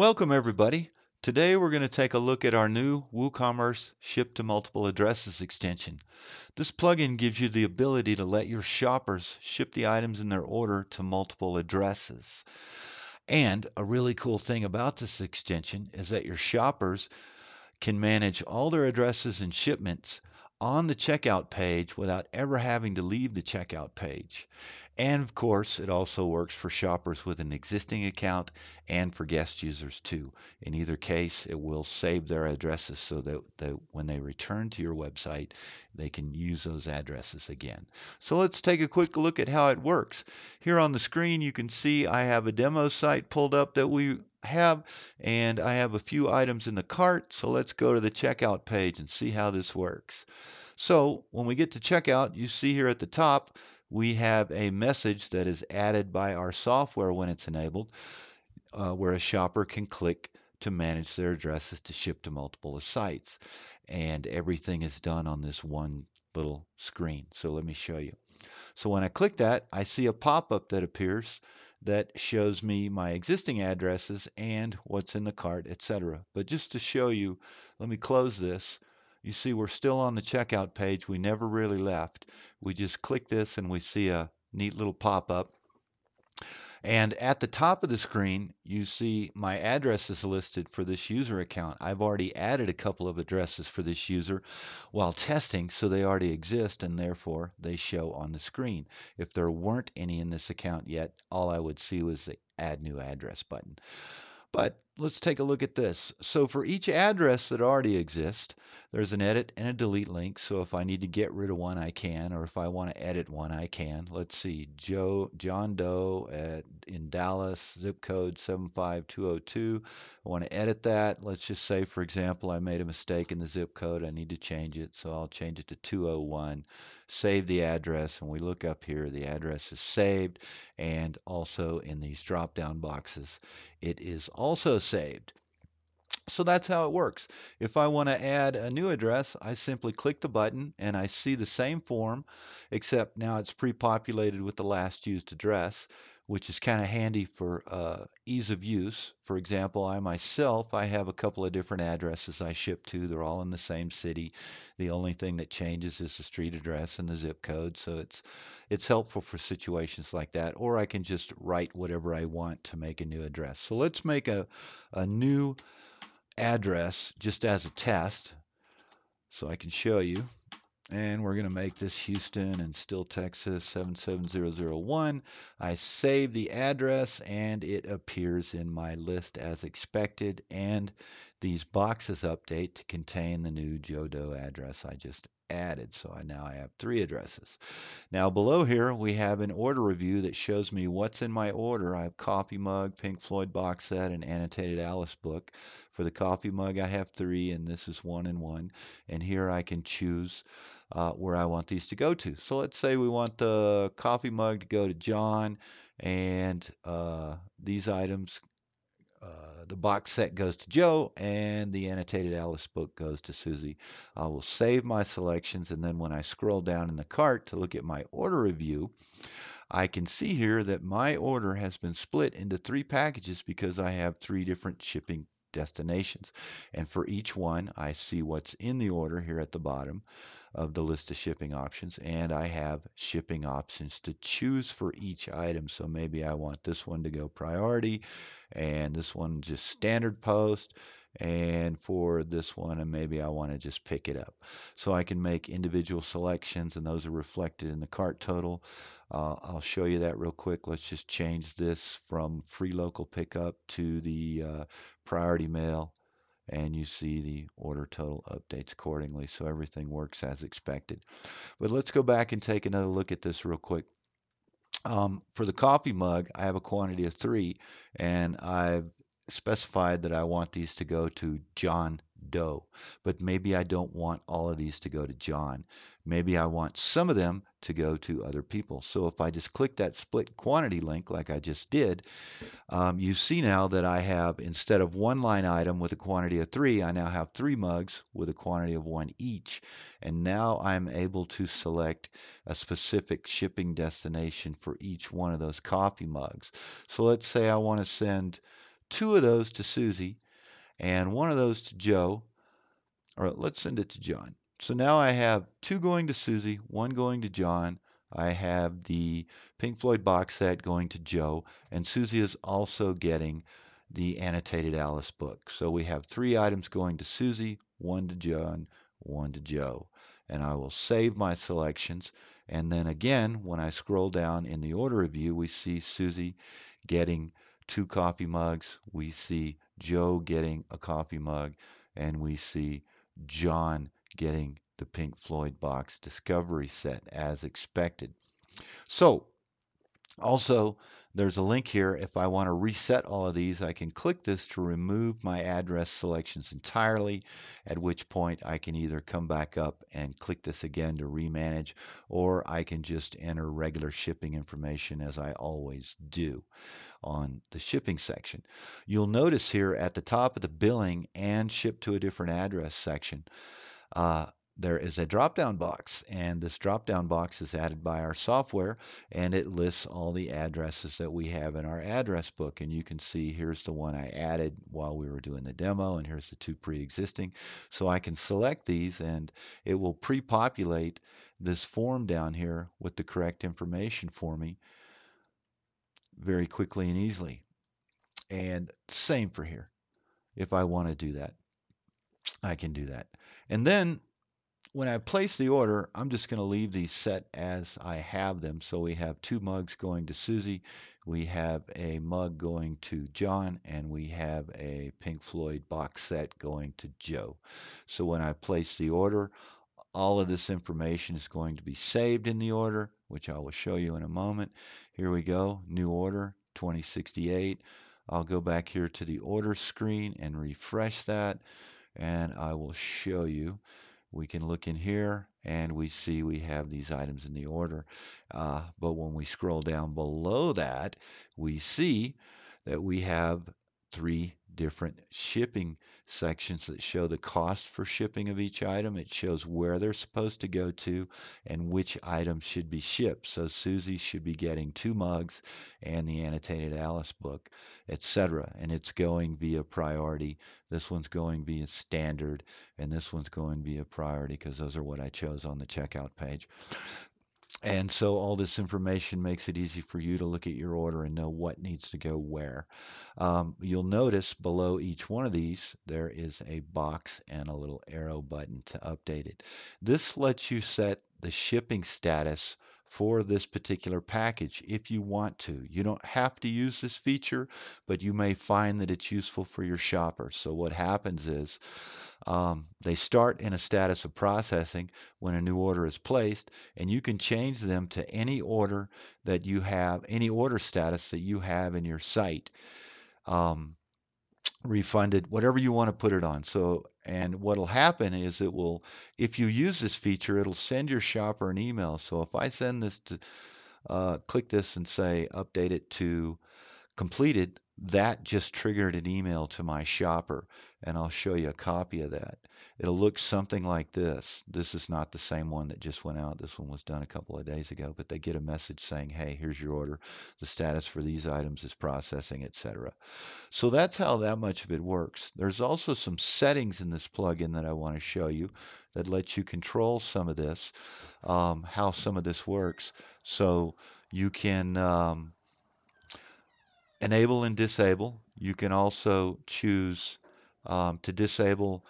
Welcome everybody. Today we're going to take a look at our new WooCommerce Ship to Multiple Addresses extension. This plugin gives you the ability to let your shoppers ship the items in their order to multiple addresses. And a really cool thing about this extension is that your shoppers can manage all their addresses and shipments on the checkout page without ever having to leave the checkout page. And of course, it also works for shoppers with an existing account and for guest users too. In either case, it will save their addresses so that, that when they return to your website, they can use those addresses again. So let's take a quick look at how it works. Here on the screen, you can see I have a demo site pulled up that we have, and I have a few items in the cart. So let's go to the checkout page and see how this works. So when we get to checkout, you see here at the top, we have a message that is added by our software when it's enabled, uh, where a shopper can click to manage their addresses to ship to multiple sites. And everything is done on this one little screen. So let me show you. So when I click that, I see a pop-up that appears that shows me my existing addresses and what's in the cart, etc. But just to show you, let me close this. You see we're still on the checkout page. We never really left. We just click this and we see a neat little pop-up. And at the top of the screen, you see my addresses listed for this user account. I've already added a couple of addresses for this user while testing, so they already exist and therefore they show on the screen. If there weren't any in this account yet, all I would see was the add new address button. But let's take a look at this. So for each address that already exists, there's an edit and a delete link. So if I need to get rid of one, I can, or if I want to edit one, I can. Let's see, Joe John Doe at, in Dallas, zip code 75202. I want to edit that. Let's just say, for example, I made a mistake in the zip code. I need to change it, so I'll change it to 201. Save the address, and we look up here. The address is saved, and also in these drop-down boxes, it is also saved. So that's how it works. If I want to add a new address, I simply click the button and I see the same form, except now it's pre-populated with the last used address, which is kind of handy for uh, ease of use. For example, I myself, I have a couple of different addresses I ship to. They're all in the same city. The only thing that changes is the street address and the zip code. So it's it's helpful for situations like that. Or I can just write whatever I want to make a new address. So let's make a, a new address just as a test so I can show you. And we're going to make this Houston and still Texas 77001. I save the address and it appears in my list as expected. And these boxes update to contain the new Joe Doe address I just added. So I now I have three addresses. Now below here we have an order review that shows me what's in my order. I have coffee mug, Pink Floyd box set, and annotated Alice book. For the coffee mug I have three and this is one and one. And here I can choose uh, where I want these to go to. So let's say we want the coffee mug to go to John and uh, these items uh, the box set goes to Joe and the annotated Alice book goes to Susie. I will save my selections and then when I scroll down in the cart to look at my order review, I can see here that my order has been split into three packages because I have three different shipping destinations. And for each one, I see what's in the order here at the bottom of the list of shipping options and I have shipping options to choose for each item. So maybe I want this one to go priority and this one just standard post and for this one and maybe I want to just pick it up. So I can make individual selections and those are reflected in the cart total. Uh, I'll show you that real quick. Let's just change this from free local pickup to the uh, priority mail and you see the order total updates accordingly. So everything works as expected. But let's go back and take another look at this real quick. Um, for the coffee mug, I have a quantity of three, and I've specified that I want these to go to John Doe. But maybe I don't want all of these to go to John. Maybe I want some of them to go to other people. So if I just click that split quantity link like I just did, um, you see now that I have, instead of one line item with a quantity of three, I now have three mugs with a quantity of one each. And now I'm able to select a specific shipping destination for each one of those coffee mugs. So let's say I want to send two of those to Susie and one of those to Joe. Or let's send it to John. So now I have two going to Susie, one going to John. I have the Pink Floyd box set going to Joe, and Susie is also getting the annotated Alice book. So we have three items going to Susie, one to John, one to Joe. And I will save my selections. And then again, when I scroll down in the order of view, we see Susie getting two coffee mugs. We see Joe getting a coffee mug. And we see John getting the Pink Floyd box discovery set as expected. So also, there's a link here. If I want to reset all of these, I can click this to remove my address selections entirely, at which point I can either come back up and click this again to remanage, or I can just enter regular shipping information as I always do on the shipping section. You'll notice here at the top of the billing and ship to a different address section, uh, there is a drop down box and this drop down box is added by our software and it lists all the addresses that we have in our address book. And you can see here's the one I added while we were doing the demo and here's the two pre-existing. So I can select these and it will pre-populate this form down here with the correct information for me very quickly and easily. And same for here. If I want to do that I can do that. And then when I place the order, I'm just going to leave these set as I have them. So we have two mugs going to Susie, we have a mug going to John, and we have a Pink Floyd box set going to Joe. So when I place the order, all of this information is going to be saved in the order, which I will show you in a moment. Here we go, new order, 2068. I'll go back here to the order screen and refresh that, and I will show you we can look in here and we see we have these items in the order. Uh, but when we scroll down below that, we see that we have three different shipping sections that show the cost for shipping of each item. It shows where they're supposed to go to and which items should be shipped. So Susie should be getting two mugs and the annotated Alice book, etc. And it's going via priority. This one's going via standard, and this one's going via priority because those are what I chose on the checkout page. And so all this information makes it easy for you to look at your order and know what needs to go where. Um, you'll notice below each one of these, there is a box and a little arrow button to update it. This lets you set the shipping status for this particular package if you want to. You don't have to use this feature, but you may find that it's useful for your shopper. So what happens is um, they start in a status of processing when a new order is placed, and you can change them to any order that you have, any order status that you have in your site. Um, refunded, whatever you want to put it on. So, and what'll happen is it will, if you use this feature, it'll send your shopper an email. So if I send this to, uh, click this and say update it to completed, that just triggered an email to my shopper and I'll show you a copy of that. It'll look something like this. This is not the same one that just went out. This one was done a couple of days ago, but they get a message saying, hey, here's your order. The status for these items is processing, etc. So that's how that much of it works. There's also some settings in this plugin that I want to show you that lets you control some of this, um, how some of this works. So you can um, enable and disable. You can also choose um, to disable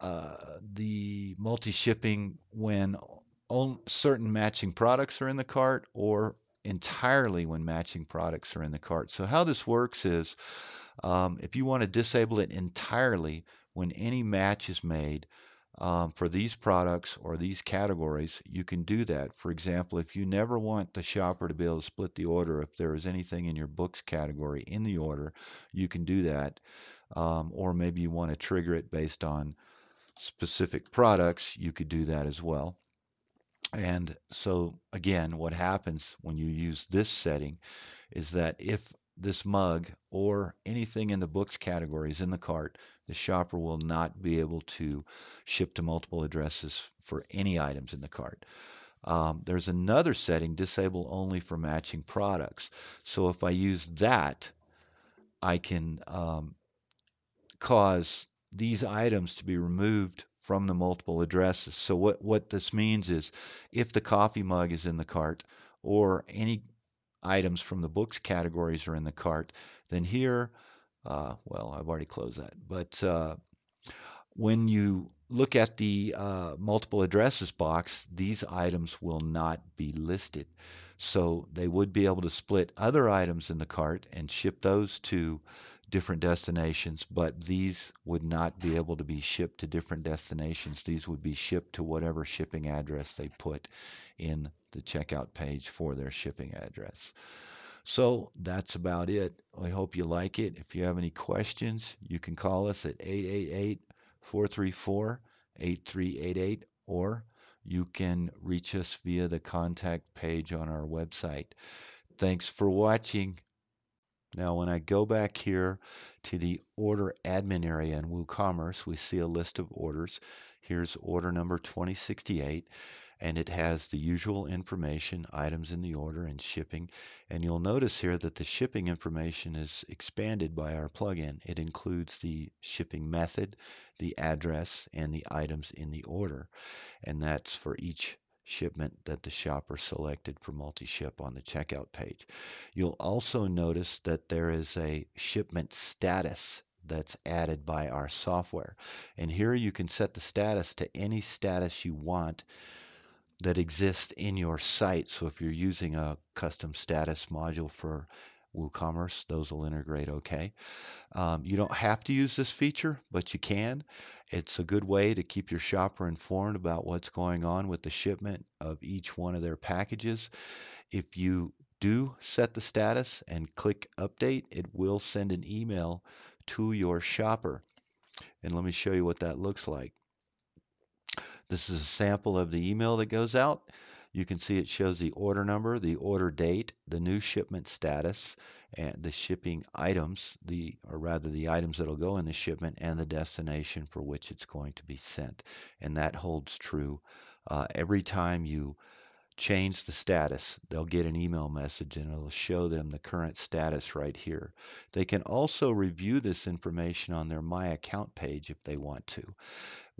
uh, the multi-shipping when certain matching products are in the cart or entirely when matching products are in the cart. So how this works is um, if you want to disable it entirely when any match is made, um, for these products or these categories, you can do that. For example, if you never want the shopper to be able to split the order, if there is anything in your books category in the order, you can do that. Um, or maybe you want to trigger it based on specific products, you could do that as well. And so again, what happens when you use this setting is that if this mug or anything in the books categories in the cart, the shopper will not be able to ship to multiple addresses for any items in the cart. Um, there's another setting, disable only for matching products. So if I use that, I can um, cause these items to be removed from the multiple addresses. So what, what this means is if the coffee mug is in the cart or any items from the books categories are in the cart, then here, uh, well, I've already closed that, but uh, when you look at the uh, multiple addresses box, these items will not be listed. So they would be able to split other items in the cart and ship those to different destinations, but these would not be able to be shipped to different destinations. These would be shipped to whatever shipping address they put in the checkout page for their shipping address. So that's about it. I hope you like it. If you have any questions, you can call us at 888 434 8388 or you can reach us via the contact page on our website. Thanks for watching. Now, when I go back here to the order admin area in WooCommerce, we see a list of orders. Here's order number 2068 and it has the usual information, items in the order and shipping. And you'll notice here that the shipping information is expanded by our plugin. It includes the shipping method, the address, and the items in the order. And that's for each shipment that the shopper selected for multi-ship on the checkout page. You'll also notice that there is a shipment status that's added by our software. And here you can set the status to any status you want that exists in your site. So if you're using a custom status module for WooCommerce, those will integrate okay. Um, you don't have to use this feature, but you can. It's a good way to keep your shopper informed about what's going on with the shipment of each one of their packages. If you do set the status and click update, it will send an email to your shopper. And let me show you what that looks like. This is a sample of the email that goes out. You can see it shows the order number, the order date, the new shipment status, and the shipping items, the or rather the items that'll go in the shipment and the destination for which it's going to be sent. And that holds true uh, every time you change the status, they'll get an email message and it'll show them the current status right here. They can also review this information on their My Account page if they want to.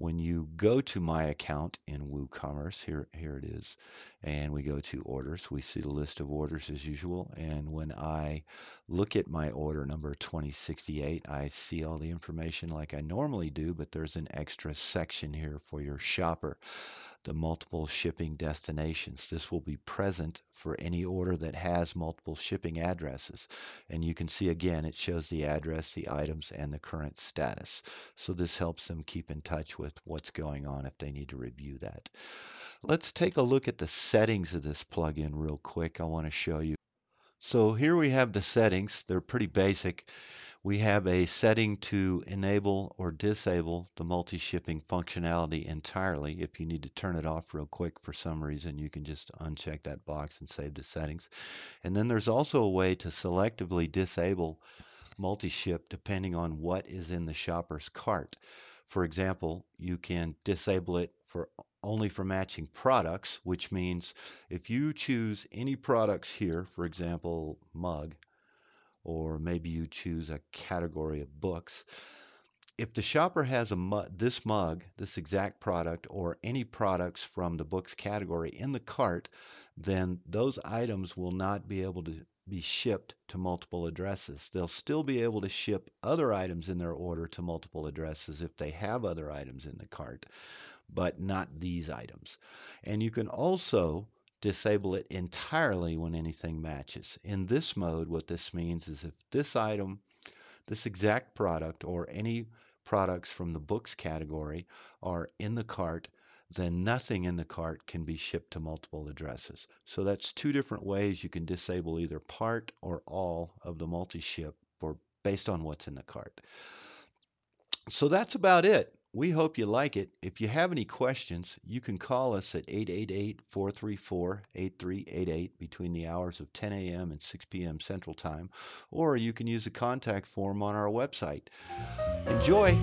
When you go to My Account in WooCommerce, here, here it is, and we go to orders, we see the list of orders as usual. And when I look at my order number 2068, I see all the information like I normally do, but there's an extra section here for your shopper the multiple shipping destinations. This will be present for any order that has multiple shipping addresses. And you can see again, it shows the address, the items, and the current status. So this helps them keep in touch with what's going on if they need to review that. Let's take a look at the settings of this plugin real quick. I want to show you. So here we have the settings. They're pretty basic we have a setting to enable or disable the multi-shipping functionality entirely. If you need to turn it off real quick for some reason, you can just uncheck that box and save the settings. And then there's also a way to selectively disable multi-ship depending on what is in the shopper's cart. For example, you can disable it for only for matching products, which means if you choose any products here, for example, mug, or maybe you choose a category of books. If the shopper has a mug, this mug, this exact product, or any products from the books category in the cart, then those items will not be able to be shipped to multiple addresses. They'll still be able to ship other items in their order to multiple addresses if they have other items in the cart, but not these items. And you can also disable it entirely when anything matches. In this mode, what this means is if this item, this exact product, or any products from the books category are in the cart, then nothing in the cart can be shipped to multiple addresses. So that's two different ways you can disable either part or all of the multi-ship for based on what's in the cart. So that's about it. We hope you like it. If you have any questions, you can call us at 888 434 8388 between the hours of 10 a.m. and 6 p.m. Central Time, or you can use the contact form on our website. Enjoy!